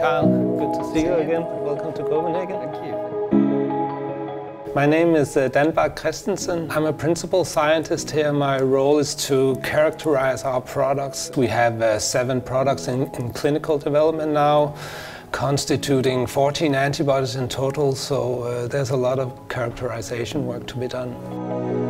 see you again. Welcome to Copenhagen. Thank you. My name is uh, Dan Bach Christensen. I'm a principal scientist here. My role is to characterize our products. We have uh, seven products in, in clinical development now constituting 14 antibodies in total, so uh, there's a lot of characterization work to be done.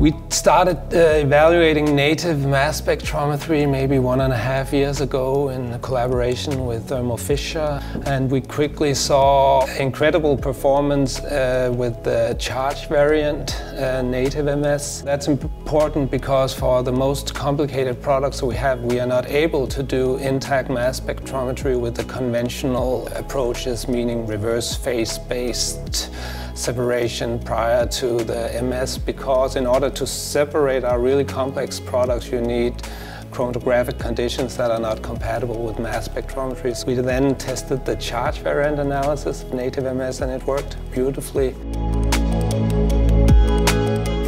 We started uh, evaluating native mass spectrometry maybe one and a half years ago in collaboration with Thermo Fisher and we quickly saw incredible performance uh, with the charge variant uh, native MS. That's important because for the most complicated products we have we are not able to do intact mass spectrometry with the conventional approaches meaning reverse phase based separation prior to the MS because in order to separate our really complex products you need chromatographic conditions that are not compatible with mass spectrometry. So we then tested the charge variant analysis of native MS and it worked beautifully.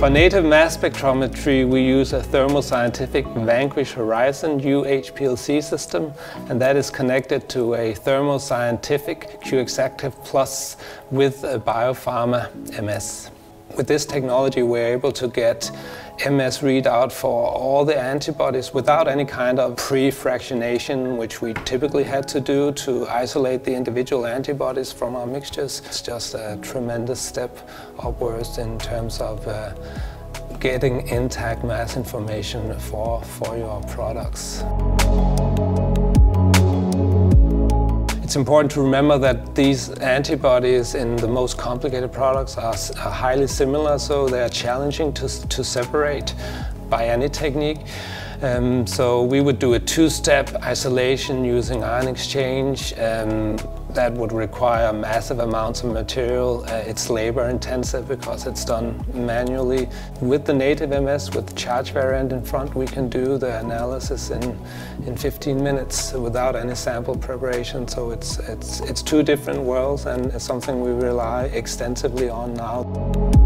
For native mass spectrometry, we use a Thermo Scientific Vanquish Horizon UHPLC system, and that is connected to a Thermo Scientific Q-Exactive Plus with a Biopharma MS. With this technology, we're able to get MS readout for all the antibodies without any kind of pre-fractionation, which we typically had to do to isolate the individual antibodies from our mixtures. It's just a tremendous step upwards in terms of uh, getting intact mass information for, for your products. It's important to remember that these antibodies in the most complicated products are, are highly similar, so they are challenging to, to separate by any technique. Um, so we would do a two-step isolation using ion exchange. Um, that would require massive amounts of material. Uh, it's labor intensive because it's done manually. With the native MS, with the charge variant in front, we can do the analysis in, in 15 minutes without any sample preparation. So it's, it's, it's two different worlds and it's something we rely extensively on now.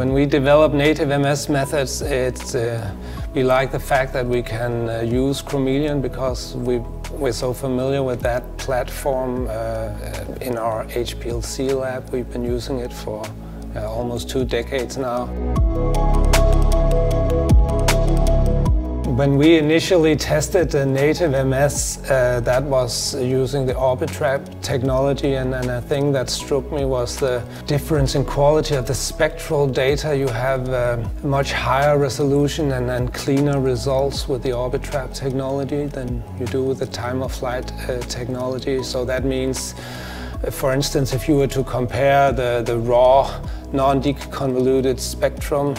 When we develop native MS methods, it's, uh, we like the fact that we can uh, use Chromeleon because we, we're so familiar with that platform uh, in our HPLC lab. We've been using it for uh, almost two decades now. When we initially tested the native MS, uh, that was using the Orbitrap technology and, and a thing that struck me was the difference in quality of the spectral data. You have uh, much higher resolution and, and, cleaner results with the Orbitrap technology than you do with the time-of-flight uh, technology. So that means, uh, for instance, if you were to compare the, the raw non-deconvoluted spectrum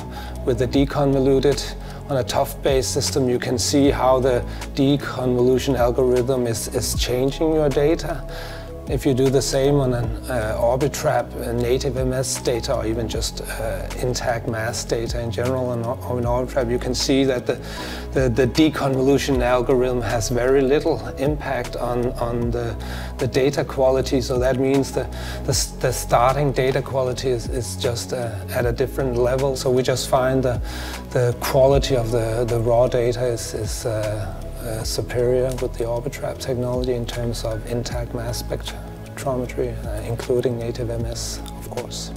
with the deconvoluted, on a TOF-based system, you can see how the deconvolution algorithm is, is changing your data. If you do the same on an uh, Orbitrap uh, native MS data or even just uh, intact mass data in general on, on Orbitrap, you can see that the, the, the, deconvolution algorithm has very little impact on, on the, the data quality. So that means the, the, the starting data quality is, is just uh, at a different level. So we just find the, the quality of the, the raw data is, is uh, uh, superior with the Orbitrap technology in terms of intact mass spectrometry, uh, including native MS, of course.